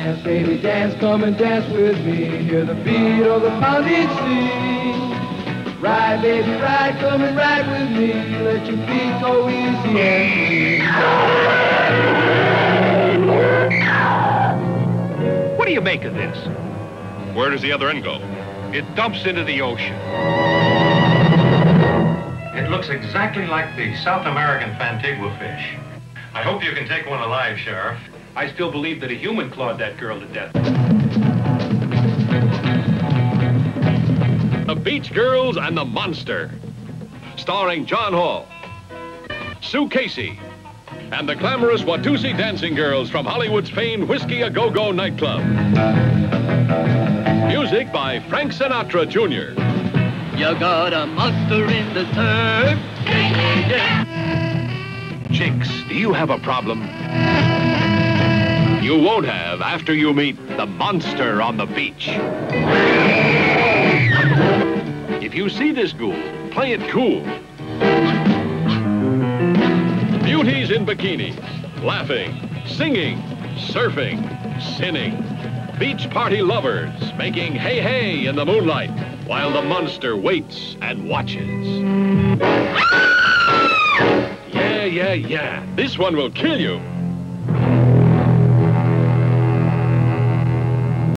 Dance, baby, dance, come and dance with me. Hear the beat of the pounding sea. Ride, baby, ride, come and ride with me. Let your feet go easy and What do you make of this? Where does the other end go? It dumps into the ocean. It looks exactly like the South American Fantigua fish. I hope you can take one alive, Sheriff. I still believe that a human clawed that girl to death. The Beach Girls and the Monster. Starring Jon Hall, Sue Casey, and the glamorous Watusi dancing girls from Hollywood's famed Whisky A Go Go nightclub. Music by Frank Sinatra Jr. You got a monster in the surf. Chicks, do you have a problem? You won't have after you meet the monster on the beach. If you see this ghoul, play it cool. Beauties in bikinis, laughing, singing, surfing, sinning. Beach party lovers making hey hey in the moonlight while the monster waits and watches. Yeah, yeah, yeah. This one will kill you.